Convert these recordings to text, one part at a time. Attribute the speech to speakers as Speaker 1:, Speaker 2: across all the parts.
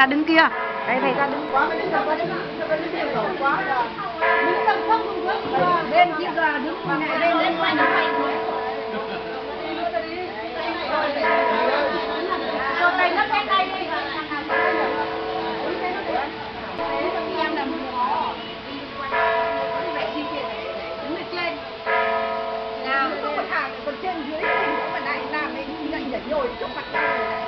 Speaker 1: ra đứng kia. Đây thầy ra đứng quá đứng ra đứng quá. Là đứng tầm không cùng với bên kia là đứng này bên bên ngoài nó quay tay nó cái tay đi. Còn trên dưới mình mà này, làm ấy nhảy nhồi trong mặt
Speaker 2: ta.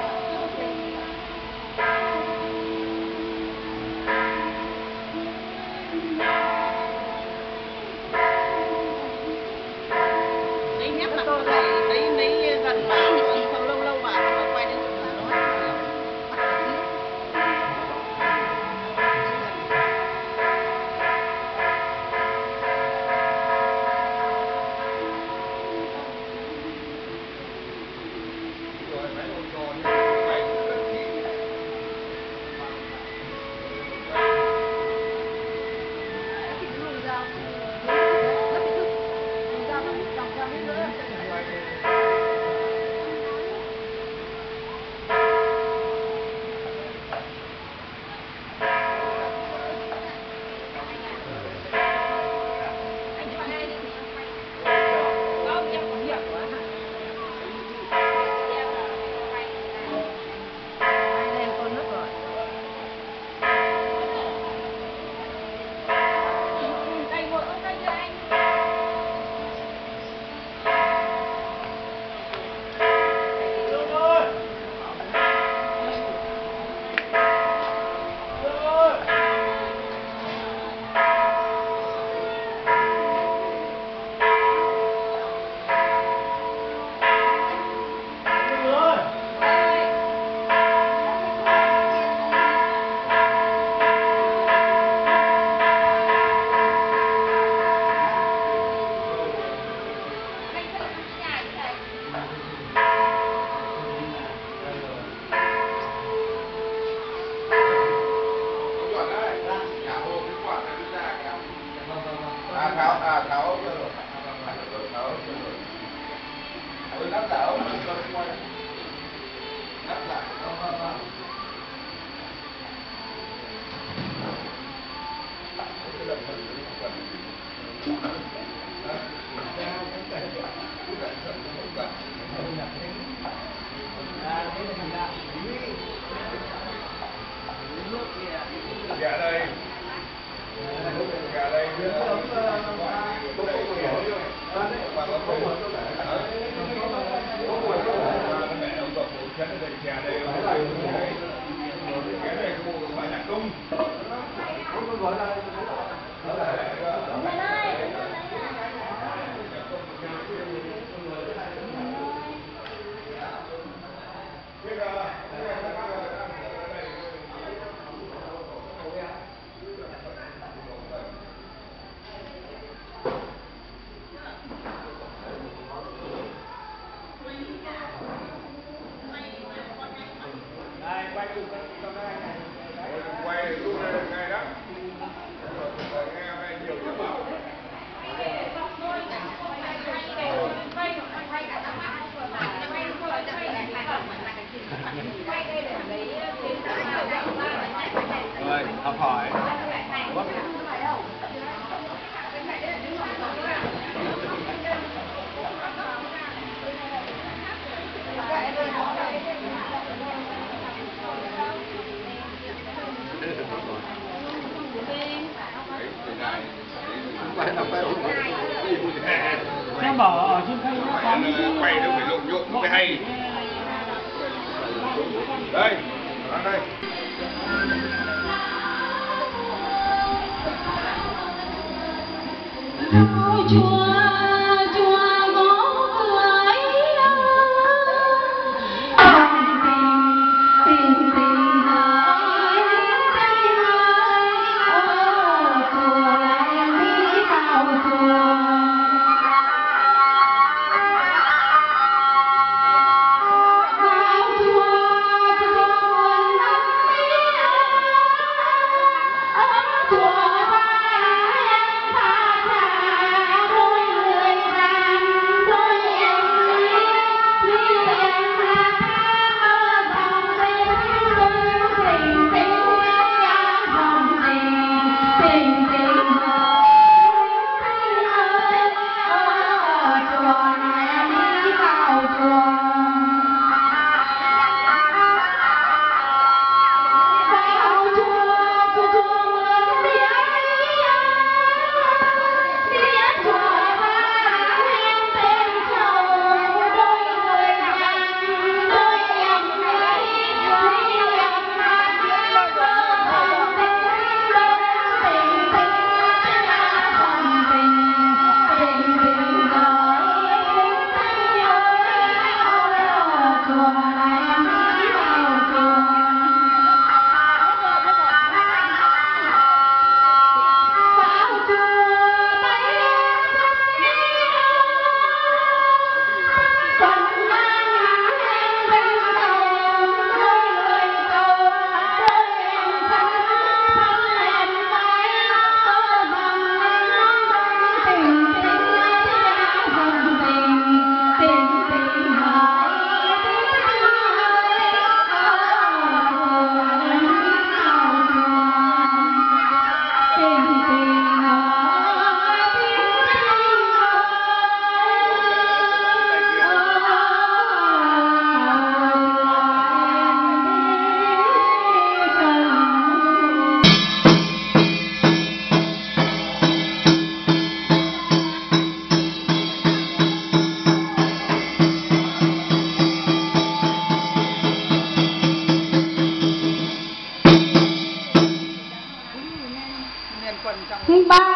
Speaker 2: 吧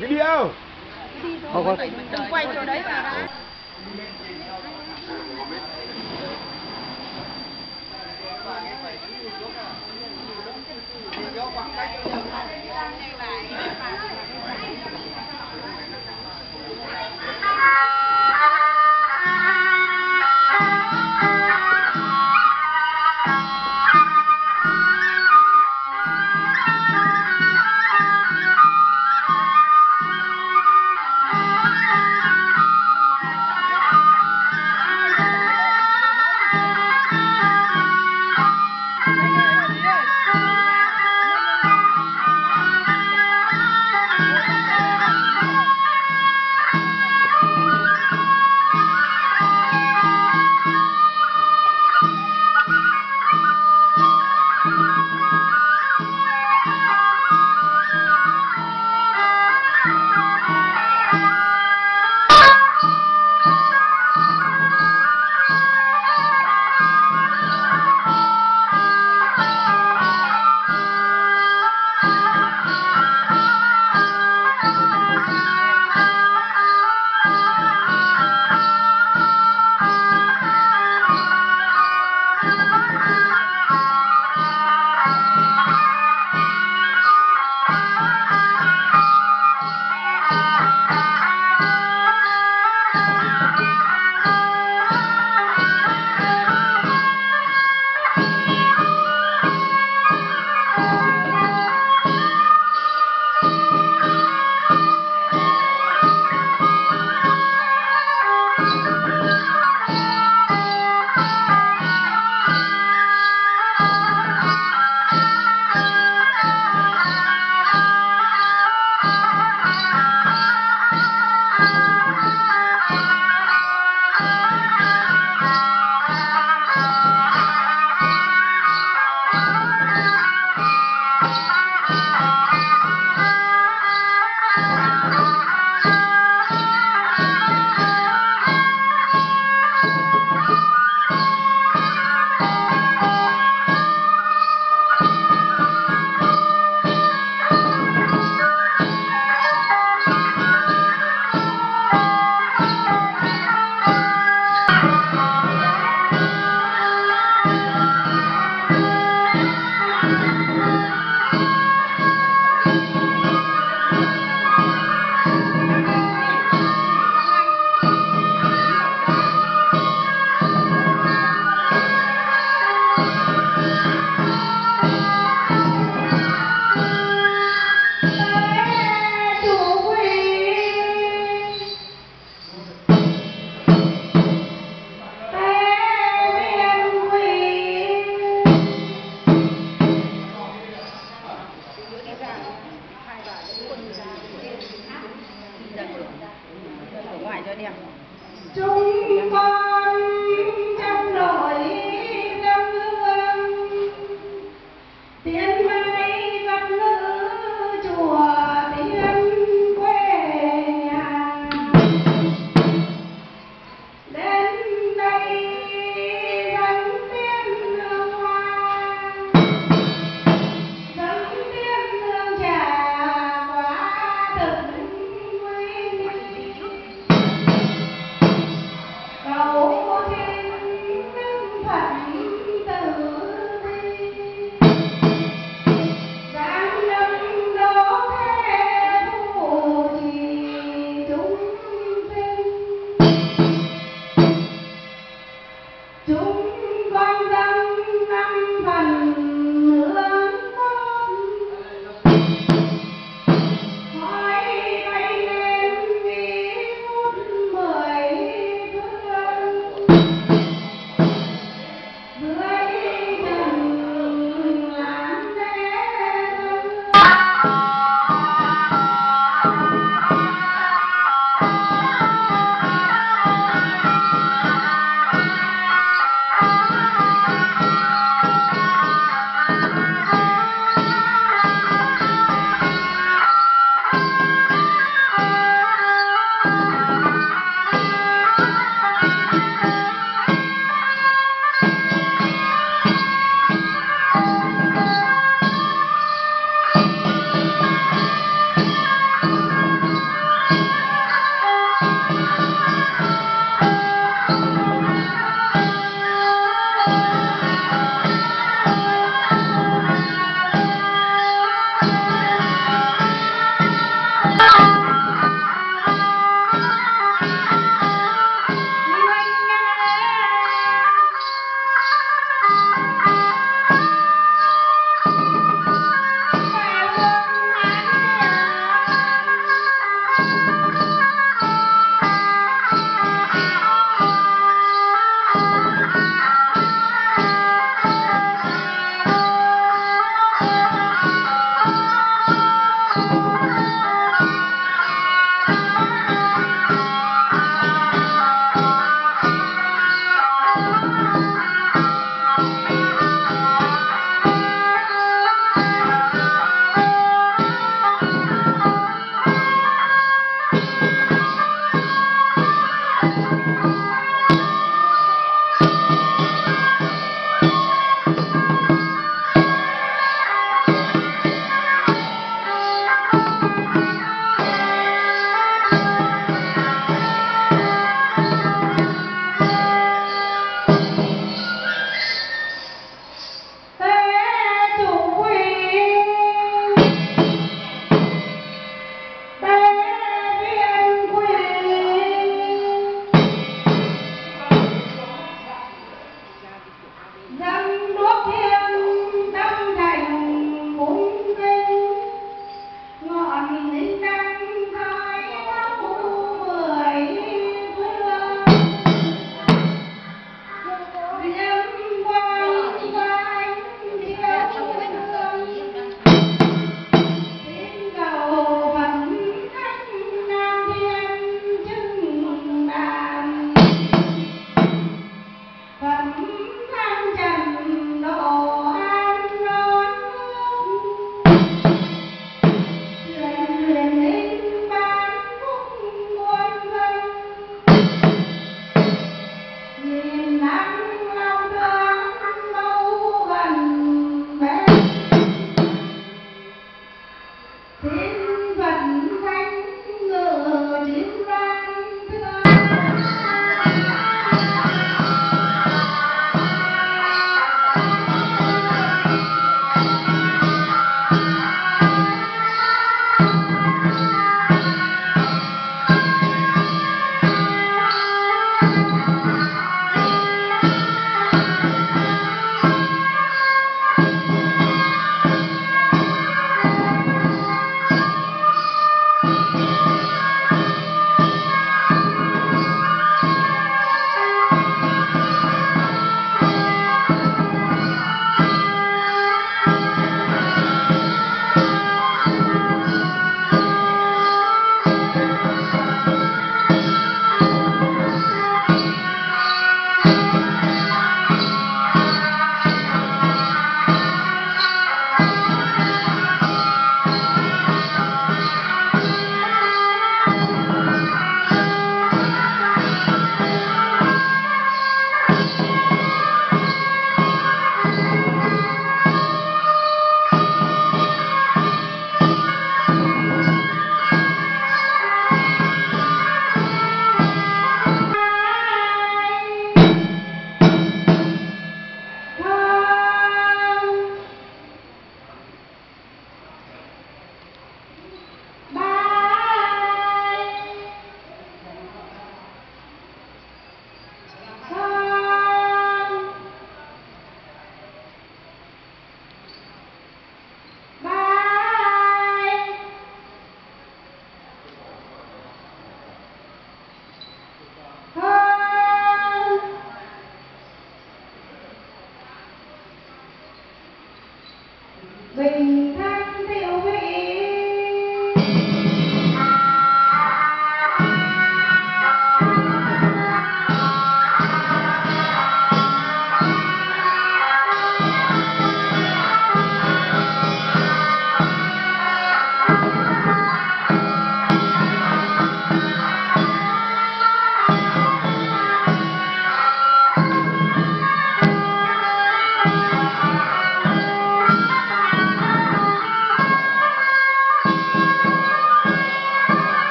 Speaker 2: Cái
Speaker 3: điêu.
Speaker 4: không có
Speaker 1: đừng quay chỗ đấy mà đã.
Speaker 2: Hãy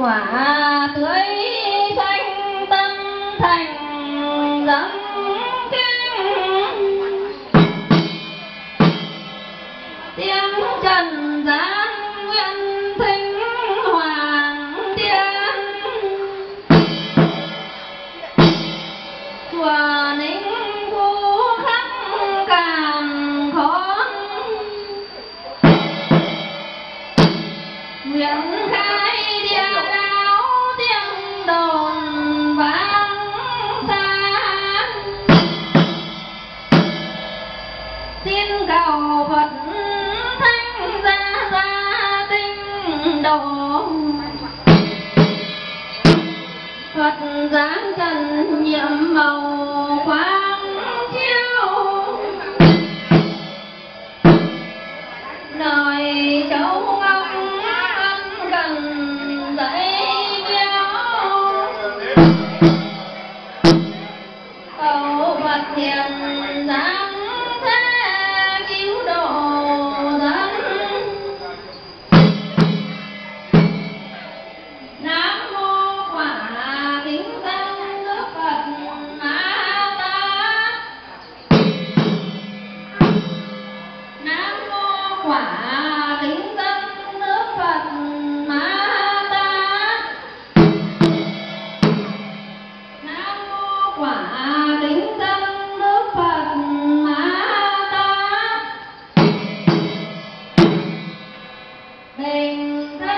Speaker 2: quả tưới يَأْمُرُ bình thân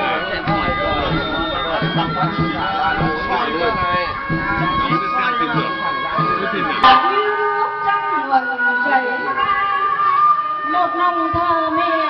Speaker 5: โลกนั้นเธอไม่